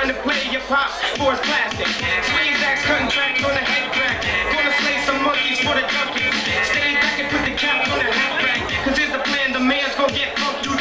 trying to play your pops for his plastic. Swing cutting contract on the head back. Gonna slay some monkeys for the junkies. Stay back and put the caps on the hat rack. Cause here's the plan, the man's gonna get fucked through